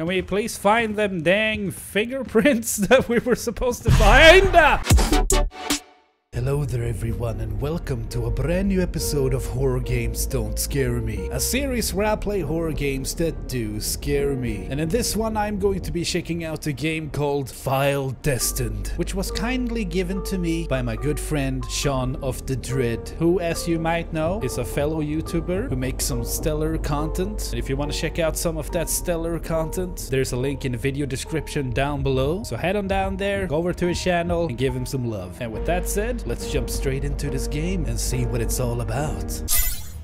Can we please find them dang fingerprints that we were supposed to find? Hello there everyone and welcome to a brand new episode of Horror Games Don't Scare Me, a series where I play horror games that do scare me. And in this one I'm going to be checking out a game called File Destined, which was kindly given to me by my good friend Shaun of the Dread, who as you might know is a fellow YouTuber who makes some stellar content. And if you want to check out some of that stellar content, there's a link in the video description down below. So head on down there, go over to his channel and give him some love. And with that said, let's jump straight into this game and see what it's all about.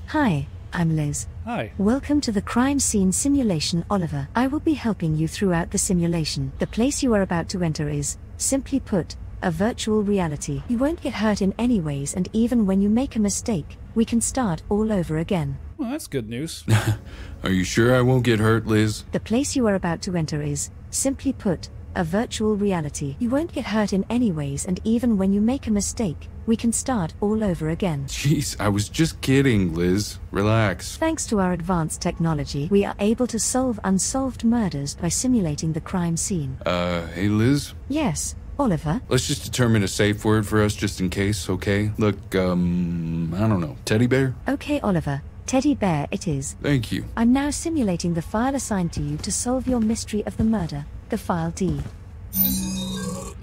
Hi, I'm Liz. Hi. Welcome to the crime scene simulation, Oliver. I will be helping you throughout the simulation. The place you are about to enter is, simply put, a virtual reality. You won't get hurt in any ways, and even when you make a mistake, we can start all over again. Well, that's good news. Are you sure I won't get hurt, Liz? The place you are about to enter is, simply put, a virtual reality. You won't get hurt in any ways, and even when you make a mistake, we can start all over again. Jeez, I was just kidding, Liz. Relax. Thanks to our advanced technology, we are able to solve unsolved murders by simulating the crime scene. Uh, hey, Liz? Yes, Oliver. Let's just determine a safe word for us just in case, okay? Look, um, I don't know. Teddy bear? Okay, Oliver. Teddy Bear it is. Thank you. I'm now simulating the file assigned to you to solve your mystery of the murder, the file D.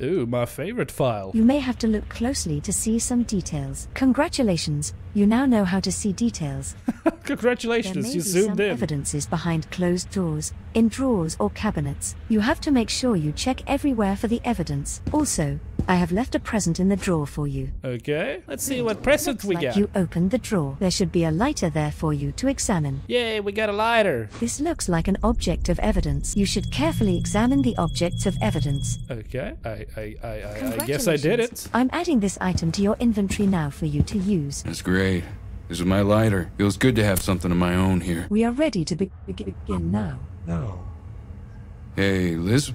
Ooh, my favorite file. You may have to look closely to see some details. Congratulations, you now know how to see details. Congratulations, There may Congratulations, be you some zoomed in. evidences behind closed doors, in drawers or cabinets. You have to make sure you check everywhere for the evidence. Also, I have left a present in the drawer for you. Okay, let's see what present Looks we like got. you opened the drawer. There should be a lighter there for you to examine. Yay, we got a lighter. This looks like an object of evidence. You should carefully examine the objects of evidence. Okay, I, I, I, I, I guess I did it. I'm adding this item to your inventory now for you to use. That's great. This is my lighter. Feels good to have something of my own here. We are ready to be- begin now. Hey, Liz?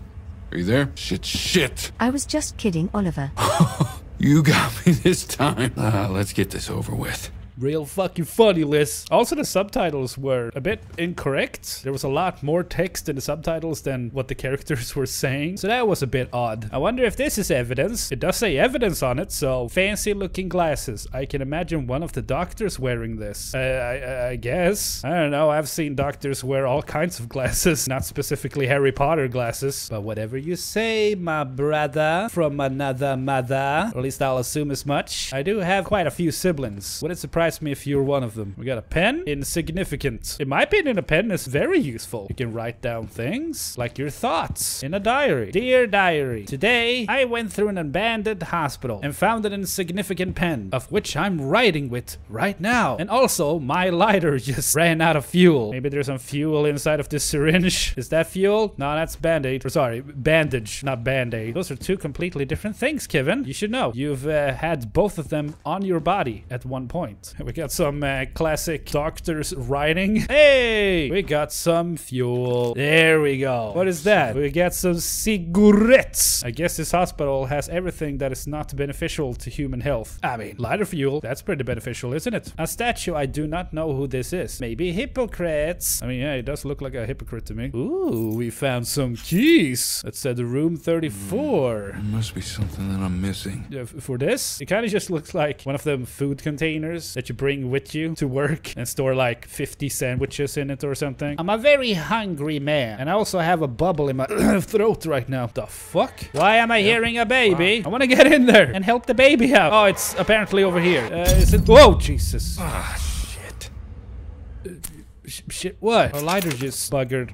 Are you there? Shit, shit! I was just kidding, Oliver. You got me this time. Ah, let's get this over with. Real fucking funny, Liz. Also, the subtitles were a bit incorrect. There was a lot more text in the subtitles than what the characters were saying. So that was a bit odd. I wonder if this is evidence. It does say evidence on it, so fancy looking glasses. I can imagine one of the doctors wearing this. I, I, I guess. I don't know. I've seen doctors wear all kinds of glasses, not specifically Harry Potter glasses. But whatever you say, my brother from another mother. Or at least I'll assume as much. I do have quite a few siblings. Would it surprise me if you're one of them? We got a pen. Insignificant. In my opinion, a pen is very useful. You can write down things like your thoughts in a diary. Dear diary, today I went through an abandoned hospital and found an insignificant pen, of which I'm writing with right now. And also, my lighter just ran out of fuel. Maybe there's some fuel inside of this syringe. Is that fuel? No, that's band-aid. Or sorry, bandage, not band-aid. Those are two completely different things, Kevin. You should know. You've uh, had both of them on your body at one point. We got some uh, classic doctor's writing. Hey, we got some fuel. There we go. What is that? We got some cigarettes. I guess this hospital has everything that is not beneficial to human health. I mean, lighter fuel, that's pretty beneficial, isn't it? A statue, I do not know who this is. Maybe Hippocrates. I mean, yeah, it does look like a hypocrite to me. Ooh, we found some keys. That said room 34. There must be something that I'm missing. Yeah, for this, it kind of just looks like one of them food containers that you bring with you to work and store like 50 sandwiches in it or something. I'm a very hungry man, and I also have a bubble in my throat right now. The fuck? Why am I hearing a baby? I want to get in there and help the baby out. Oh, it's apparently over here. Uh, is it? Whoa, Jesus. Ah, shit. Sh- shit, what? Our lighter just buggered.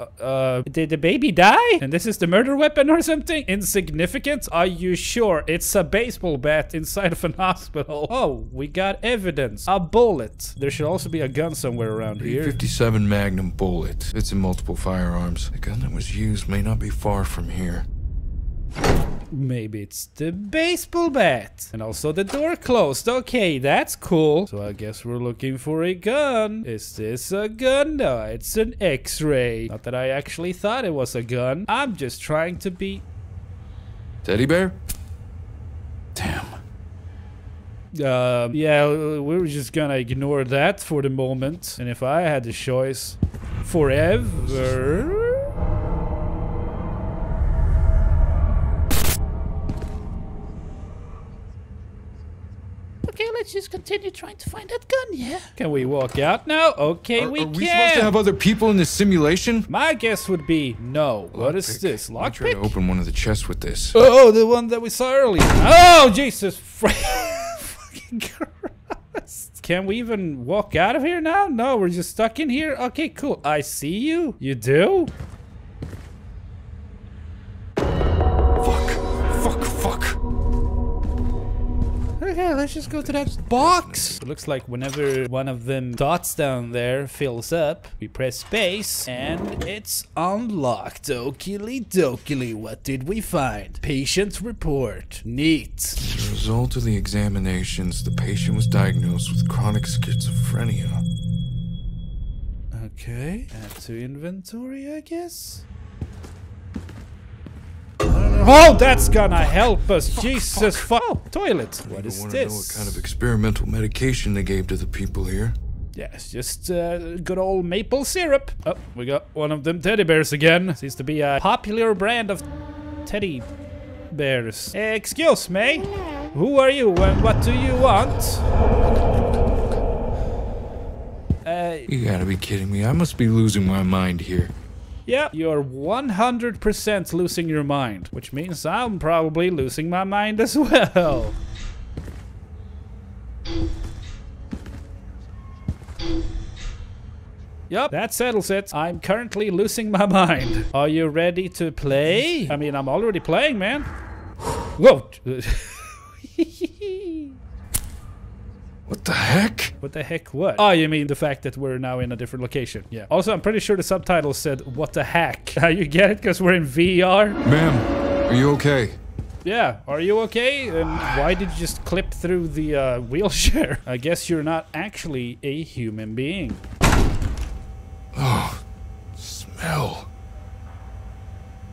Uh, uh, did the baby die? And this is the murder weapon or something? Insignificant? Are you sure? It's a baseball bat inside of an hospital. Oh, we got evidence. A bullet. There should also be a gun somewhere around here. 57 Magnum bullet. It's in multiple firearms. The gun that was used may not be far from here. Maybe it's the baseball bat. And also the door closed. Okay, that's cool. So I guess we're looking for a gun. Is this a gun? No, it's an x-ray. Not that I actually thought it was a gun. I'm just trying to be Teddy bear? Damn. Um, yeah, we were just gonna ignore that for the moment. And if I had the choice forever, just continue trying to find that gun, yeah? Can we walk out now? Okay, Are, we are can. we supposed to have other people in this simulation? My guess would be no. what is Lockpick. this? Let me try to open one of the chests with this. Oh, oh, the one that we saw earlier. Oh, Jesus. Fucking Christ. Can we even walk out of here now? No, we're just stuck in here. Okay, cool. I see you. You do? Let's just go to that box. It looks like whenever one of them dots down there fills up, we press space and it's unlocked. Okily dokily, what did we find? Patient report. Neat. As a result of the examinations, the patient was diagnosed with chronic schizophrenia. Okay, add to inventory, I guess. Oh, that's gonna help us. Jesus fuck. Oh, toilet. What I want to know what kind of experimental medication they gave to the people here. Yeah, it's just uh, good old maple syrup. Oh, we got one of them teddy bears again. Seems to be a popular brand of teddy bears. excuse me. Who are you and what do you want? Uh, You gotta be kidding me. I must be losing my mind here. Yeah, you're 100% losing your mind, which means I'm probably losing my mind as well. Yup, that settles it. I'm currently losing my mind. Are you ready to play? I mean, I'm already playing, man. Whoa. What the heck? What the heck what? Oh, you mean the fact that we're now in a different location. Yeah. Also, I'm pretty sure the subtitles said, what the heck? you get it? Because we're in VR? Ma'am, are you okay? Yeah. Are you okay? And why did you just clip through the uh, wheelchair? I guess you're not actually a human being. Smell.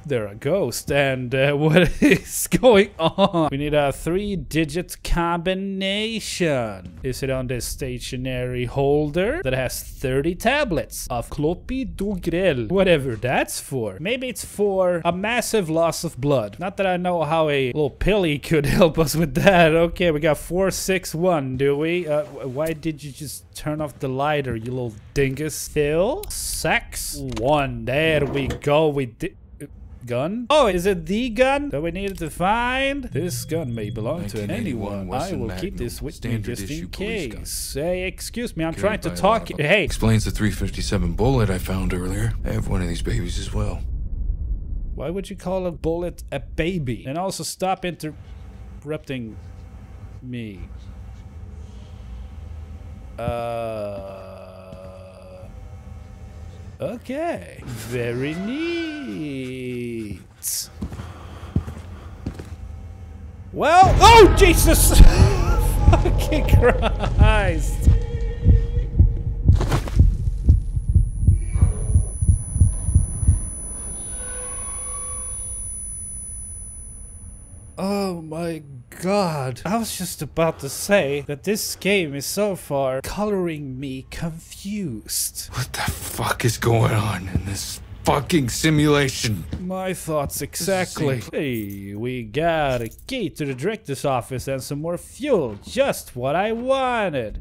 They're a ghost, and uh, what is going on? We need a three-digit combination. Is it on this stationary holder that has 30 tablets of clopidogrel? Whatever that's for. Maybe it's for a massive loss of blood. Not that I know how a little pilly could help us with that. Okay, we got 461, do we? Uh, why did you just turn off the lighter, you little dingus? Phil? Sex? One. There we go. We did gun? Oh, is it the gun that we needed to find? This gun may belong to 1981 anyone. I Western will keep this with me just in issue police gun. case. Hey, excuse me, I'm Carried trying to talk. lot of them. Hey, Explains the 357 bullet I found earlier. I have one of these babies as well. why would you call a bullet a baby? And also stop interrupting me. Uh. Okay. Very neat. Well, oh Jesus! Fucking Christ! Oh my god. I was just about to say that this game is so far coloring me confused. What the fuck is going on in this fucking simulation? My thoughts exactly. Hey, we got a key to the director's office and some more fuel. Just what I wanted.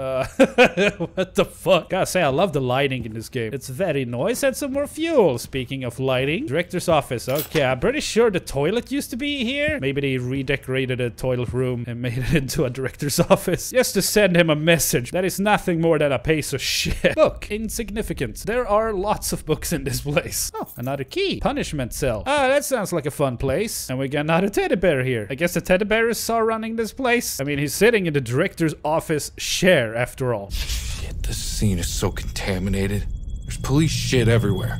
Uh, what the fuck? Gotta say, I love the lighting in this game. It's very nice. And some more fuel. Speaking of lighting, director's office. Okay, I'm pretty sure the toilet used to be here. Maybe they redecorated a toilet room and made it into a director's office just to send him a message. That is nothing more than a piece of shit. Book. Insignificant. There are lots of books in this place. Oh, another key. Punishment cell. Ah, that sounds like a fun place. And we got another teddy bear here. I guess the teddy bear is saw running this place. I mean, he's sitting in the director's office chair after all. Shit, this scene is so contaminated. There's police shit everywhere.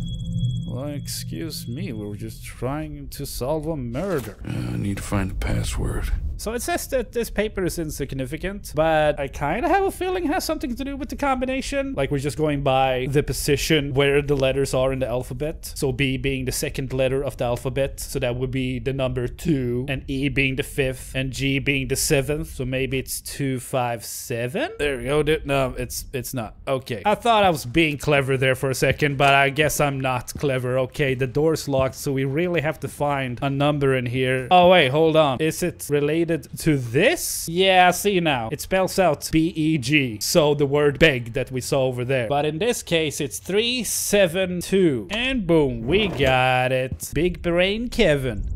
Well, excuse me, we were just trying to solve a murder. Uh, I need to find the password. So it says that this paper is insignificant, but I kind of have a feeling it has something to do with the combination. Like we're just going by the position where the letters are in the alphabet. So B being the second letter of the alphabet, so that would be the number two, and E being the fifth, and G being the seventh. So maybe it's two, five, seven. There we go. No, it's it's not. Okay. I thought I was being clever there for a second, but I guess I'm not clever. Okay, the door's locked, so we really have to find a number in here. Oh wait, hold on. Is it related to this? Yeah, see now. It spells out B-E-G. So the word beg that we saw over there. But in this case, it's 372. And boom, we got it. Big brain Kevin.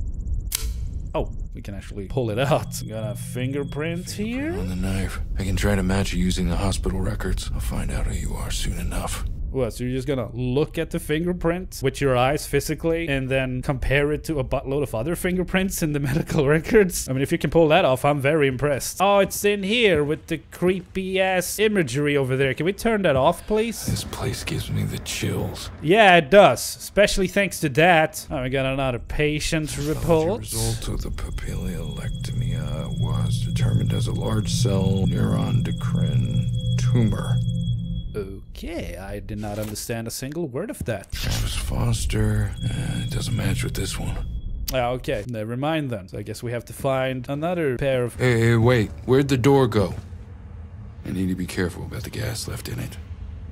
Oh, we can actually pull it out. Got a fingerprint here. On the knife. I can try to match you using the hospital records. I'll find out who you are soon enough. What, so you're just gonna look at the fingerprint with your eyes physically and then compare it to a buttload of other fingerprints in the medical records? I mean, if you can pull that off, I'm very impressed. Oh, it's in here with the creepy ass imagery over there. Can we turn that off, please? This place gives me the chills. Yeah, it does. Especially thanks to that. Oh, we got another patient The report. result of the papillolectomia uh, was determined as a large cell neuroendocrine tumor. Okay, I did not understand a single word of that. Travis Foster. Uh, it doesn't match with this one. Ah, okay, never mind then. So I guess we have to find another pair of. Hey, hey, wait. Where'd the door go? I need to be careful about the gas left in it.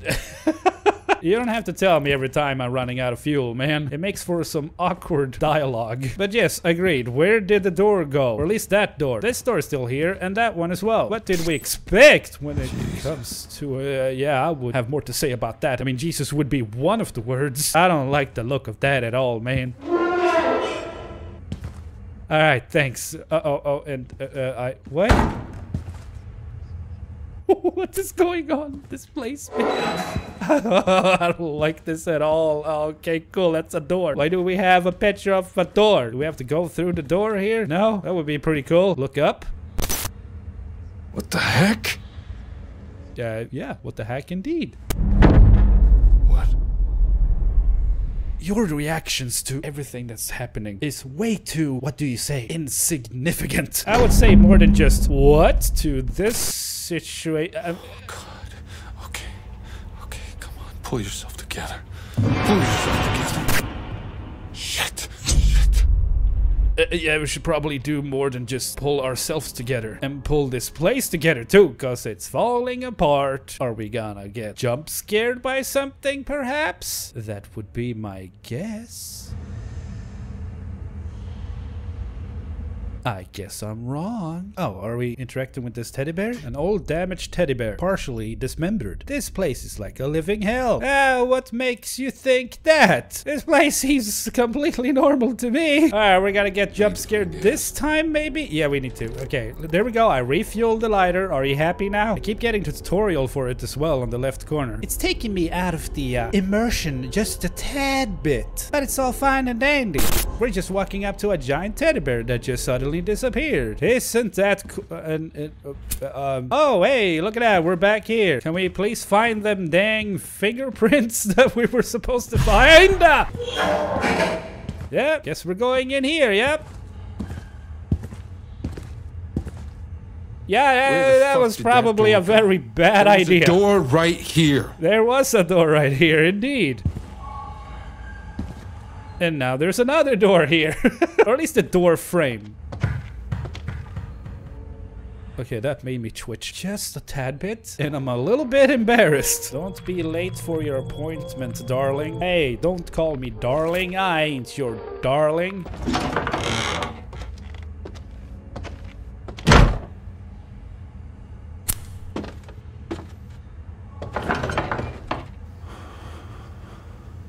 You don't have to tell me every time I'm running out of fuel, man. It makes for some awkward dialogue. But yes, agreed. Where did the door go? Or at least that door. This door is still here, and that one as well. What did we expect when it comes to, uh, yeah, I would have more to say about that. I mean, Jesus would be one of the words. I don't like the look of that at all, man. All right, thanks. Uh oh, oh, and uh, uh, I what? What is going on this place. I don't like this at all. Okay, cool. That's a door. Why do we have a picture of a door? Do we have to go through the door here? No, that would be pretty cool. Look up. What the heck? Uh, yeah, what the heck, indeed. Your reactions to everything that's happening is way too, what do you say, insignificant. I would say more than just what to this situation. Uh, God. Okay. Okay, come on. Pull yourself together. Pull yourself together. Uh, yeah, we should probably do more than just pull ourselves together and pull this place together too, cause it's falling apart. Are we gonna get jump scared by something, perhaps? That would be my guess. I guess I'm wrong. Oh, are we interacting with this teddy bear? An old damaged teddy bear, partially dismembered. This place is like a living hell. Ah, what makes you think that? This place seems completely normal to me. Alright, we're gonna get jump scared this time, maybe? Yeah, we need to. Okay, there we go. I refueled the lighter. Are you happy now? I keep getting the tutorial for it as well on the left corner. It's taking me out of the uh, immersion just a tad bit. But it's all fine and dandy. We're just walking up to a giant teddy bear that just suddenly disappeared. Isn't that co- uh, uh, um, Oh, hey, look at that. We're back here. Can we please find them dang fingerprints that we were supposed to find? Yep, guess we're going in here, yep. Yeah, that, that was did that probably a very bad There's a idea. door right here. There was a door right here, indeed. And now there's another door here. or at least a door frame. Okay, that made me twitch just a tad bit, and I'm a little bit embarrassed. Don't be late for your appointment, darling. Hey, don't call me darling. I ain't your darling.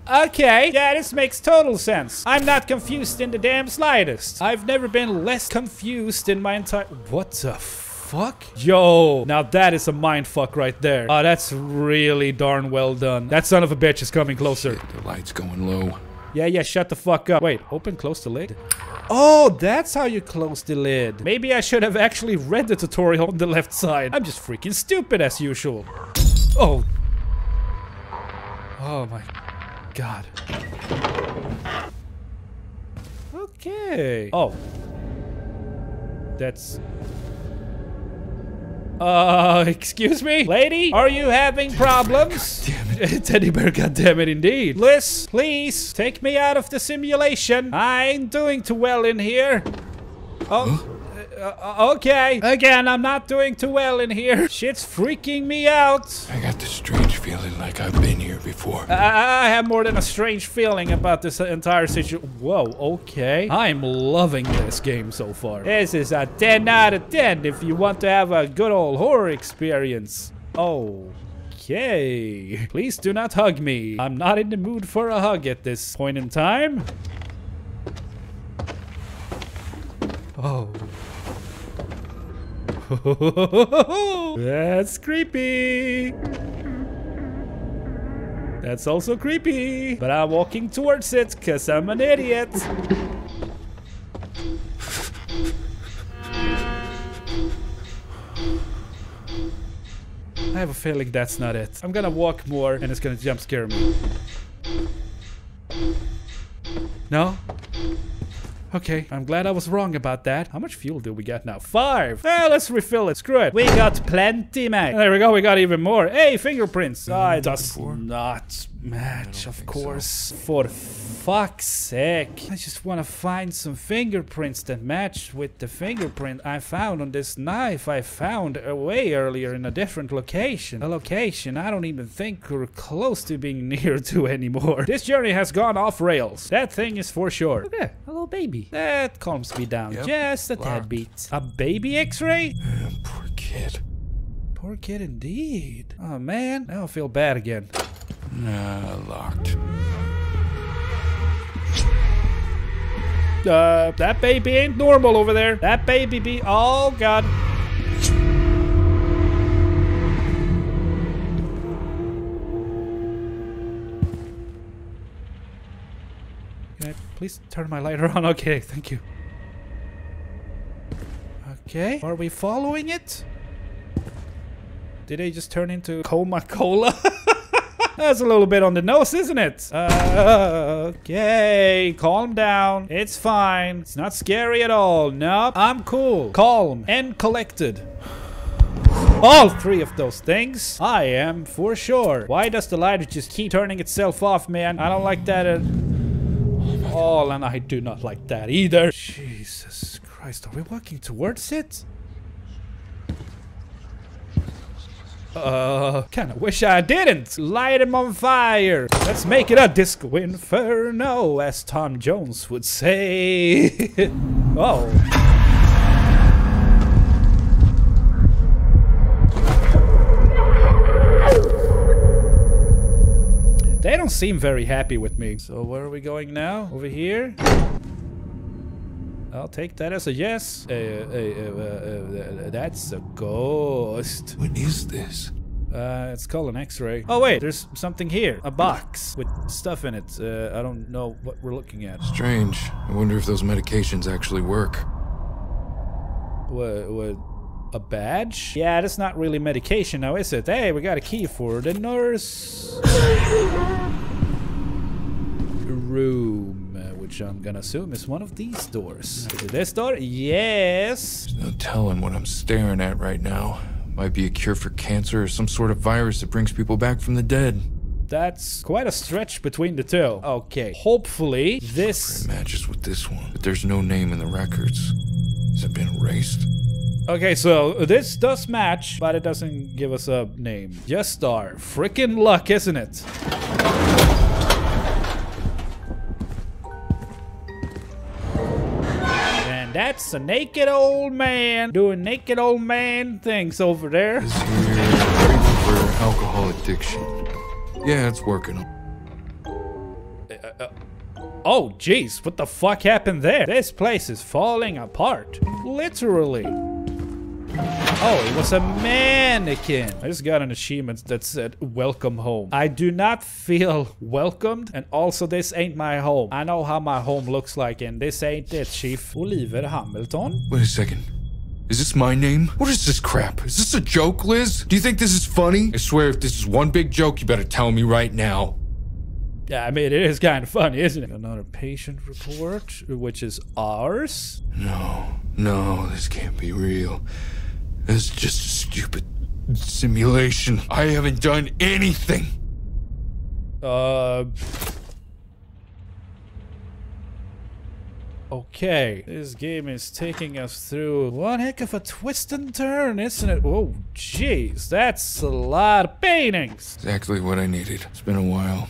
Okay, yeah, this makes total sense. I'm not confused in the damn slightest. I've never been less confused in my entire. What the fuck? Yo, now that is a mind fuck right there. Oh, that's really darn well done. That son of a bitch is coming closer. The light's going low. Yeah, yeah, shut the fuck up. Wait, open, close the lid? Oh, that's how you close the lid. Maybe I should have actually read the tutorial on the left side. I'm just freaking stupid as usual. Oh. Oh my god. Okay. Oh. That's. Uh, excuse me? Lady, are you having problems? Damn it. Teddy bear, goddammit, indeed. Liz, please, take me out of the simulation. I ain't doing too well in here. Oh. uh, okay. Again, I'm not doing too well in here. Shit's freaking me out. I got this strange feeling like I've been here before. I, I have more than a strange feeling about this entire situation. Whoa, okay. I'm loving this game so far. This is a 10 out of 10 if you want to have a good old horror experience. Oh. Okay. Please do not hug me. I'm not in the mood for a hug at this point in time. Oh. That's creepy. That's also creepy. But I'm walking towards it because I'm an idiot. I have a feeling that's not it. I'm gonna walk more and it's gonna jump scare me. No? Okay, I'm glad I was wrong about that. How much fuel do we got now? Five! Eh, let's refill it. Screw it. We got plenty, man. There we go. We got even more. Hey, fingerprints. Ah, it does not match, of think so. course. For fuck's sake. I just want to find some fingerprints that match with the fingerprint I found on this knife I found way earlier in a different location. A location I don't even think we're close to being near to anymore. This journey has gone off rails. That thing is for sure. Okay, hello baby. That calms me down Yep, just a tad bit. A baby x-ray? Poor kid. Poor kid indeed. Oh man, now I feel bad again. Nah, locked. Uh, that baby ain't normal over there. That baby be. Oh, God. Can I please turn my lighter on? Okay, thank you. Okay, are we following it? Did they just turn into coma cola? That's a little bit on the nose, isn't it? Uh, okay, calm down. It's fine. It's not scary at all. Nope, I'm cool, calm, and collected. All three of those things, I am for sure. Why does the lighter just keep turning itself off, man? I don't like that at all, and I do not like that either. Jesus Christ, are we walking towards it? Uh, kinda wish I didn't. Light him on fire. Let's make it a disco inferno, as Tom Jones would say. oh. They don't seem very happy with me. So where are we going now? Over here? I'll take that as a yes. Uh, uh, uh, uh, uh, that's a ghost. What is this? Uh, it's called an X-ray. Oh wait, there's something here. A box with stuff in it. Uh, I don't know what we're looking at. Strange. I wonder if those medications actually work. What? What? A badge? Yeah, that's not really medication now, is it? Hey, we got a key for the nurse room, which I'm gonna assume is one of these doors. Is it this door? Yes. There's no telling what I'm staring at right now. Might be a cure for cancer or some sort of virus that brings people back from the dead. That's quite a stretch between the two. Okay, hopefully this It matches with this one, but there's no name in the records. Has it been erased? Okay, so this does match, but it doesn't give us a name. Just our freaking luck, isn't it? That's a naked old man doing naked old man things over there. Is here treatment for alcohol addiction. Yeah, it's working. Uh, uh, oh, jeez, what the fuck happened there? This place is falling apart. Literally. Oh, it was a mannequin. I just got an achievement that said welcome home. I do not feel welcomed and also this ain't my home. I know how my home looks like and this ain't it, Chief. Oliver Hamilton. Wait a second. Is this my name? What is this crap? Is this a joke, Liz? Do you think this is funny? I swear if this is one big joke, you better tell me right now. Yeah, I mean, it is kind of funny, isn't it? Another patient report, which is ours. No, no, this can't be real. This is just a stupid simulation. I haven't done anything. Uh. Okay, this game is taking us through one heck of a twist and turn, isn't it? Oh, jeez, that's a lot of paintings. Exactly what I needed. It's been a while.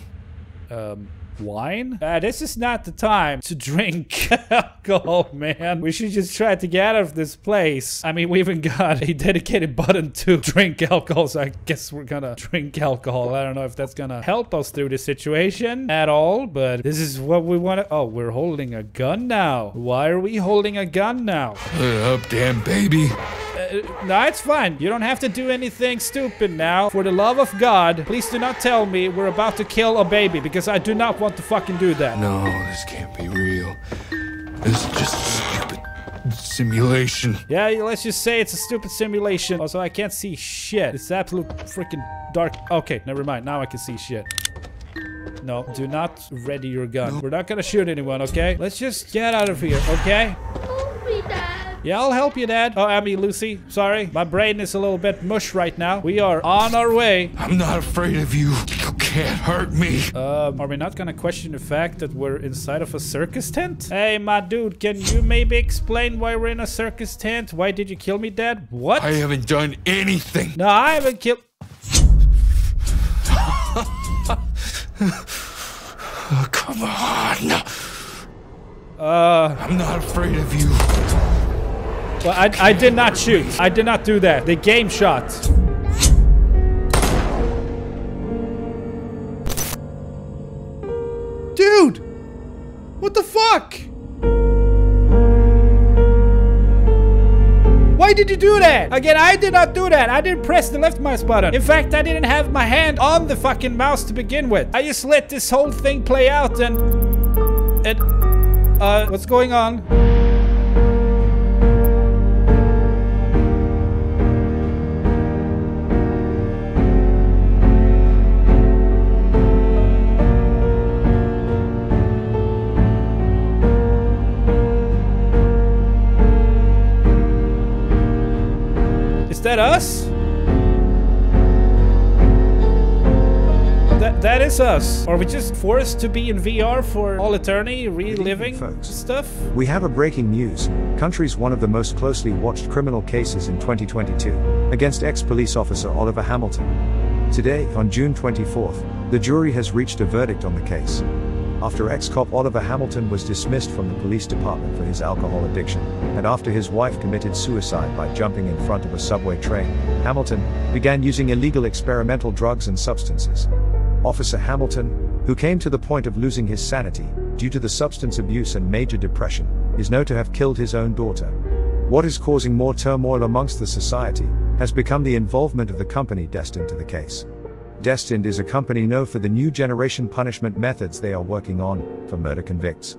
Um, wine? Uh, this is not the time to drink alcohol, man. We should just try to get out of this place. I mean, we even got a dedicated button to drink alcohol, so I guess we're gonna drink alcohol. I don't know if that's gonna help us through this situation at all, but this is what we want to. Oh, we're holding a gun now. Why are we holding a gun now? Put up, damn baby. Uh, no, it's fine. You don't have to do anything stupid now. For the love of God, please do not tell me we're about to kill a baby because I do not want to fucking do that. No, this can't be real. This is just a stupid simulation. Yeah, let's just say it's a stupid simulation. Also, I can't see shit. It's absolute freaking dark. Okay, never mind. Now I can see shit. No, do not ready your gun. We're not gonna shoot anyone, okay? Let's just get out of here, okay? Help me, Dad. Yeah, I'll help you, Dad. Oh, I mean, Lucy. Sorry. My brain is a little bit mush right now. We are on our way. I'm not afraid of you. You can't hurt me. Um, are we not gonna question the fact that we're inside of a circus tent? Hey, my dude, can you maybe explain why we're in a circus tent? Why did you kill me, Dad? What? I haven't done anything. no, I haven't killed... Oh, come on. Uh, I'm not afraid of you. Well, I, I did not shoot. I did not do that. The game shot. Dude! What the fuck? Why did you do that? Again, I did not do that. I didn't press the left mouse button. In fact, I didn't have my hand on the fucking mouse to begin with. I just let this whole thing play out and... It... Uh, what's going on? That that is us. Are we just forced to be in VR for all eternity, reliving folks. stuff? We have a breaking news. Country's one of the most closely watched criminal cases in 2022 against ex police officer Oliver Hamilton. Today, on June 24th, the jury has reached a verdict on the case. After ex cop Oliver Hamilton was dismissed from the police department for his alcohol addiction, and after his wife committed suicide by jumping in front of a subway train, Hamilton began using illegal experimental drugs and substances. Officer Hamilton, who came to the point of losing his sanity due to the substance abuse and major depression, is known to have killed his own daughter. What is causing more turmoil amongst the society has become the involvement of the company destined to the case. Destined is a company known for the new generation punishment methods they are working on for murder convicts.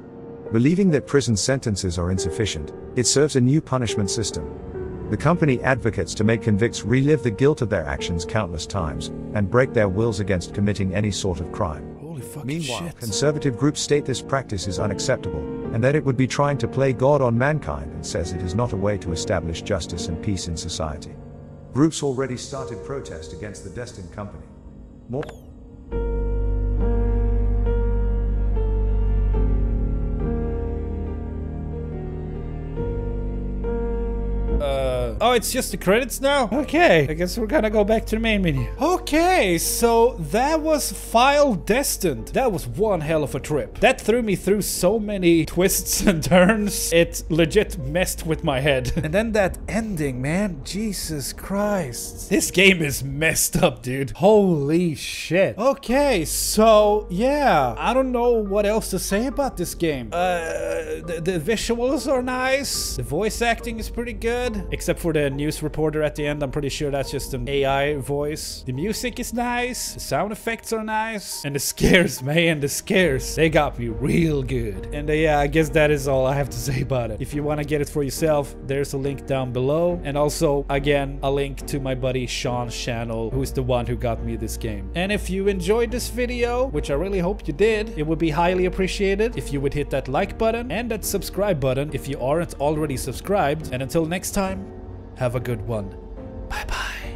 Believing that prison sentences are insufficient, it serves a new punishment system. The company advocates to make convicts relive the guilt of their actions countless times and break their wills against committing any sort of crime. Holy fucking Meanwhile, shit. conservative groups state this practice is unacceptable and that it would be trying to play God on mankind and says it is not a way to establish justice and peace in society. Groups already started protest against the Destined company. More oh, it's just the credits now? Okay, I guess we're gonna go back to the main menu. Okay, so that was File Destined. That was one hell of a trip. That threw me through so many twists and turns. It legit messed with my head. And then that ending, man. Jesus Christ. This game is messed up, dude. Holy shit. Okay, so yeah, I don't know what else to say about this game. Uh, the, the visuals are nice. The voice acting is pretty good, except for the news reporter at the end. I'm pretty sure that's just an AI voice. The music is nice, the sound effects are nice, and the scares, man, the scares, they got me real good. And uh, yeah, I guess that is all I have to say about it. If you want to get it for yourself, there's a link down below. And also, again, a link to my buddy Shaun's channel, who is the one who got me this game. And if you enjoyed this video, which I really hope you did, it would be highly appreciated if you would hit that like button and that subscribe button if you aren't already subscribed. And until next time, have a good one. Bye bye.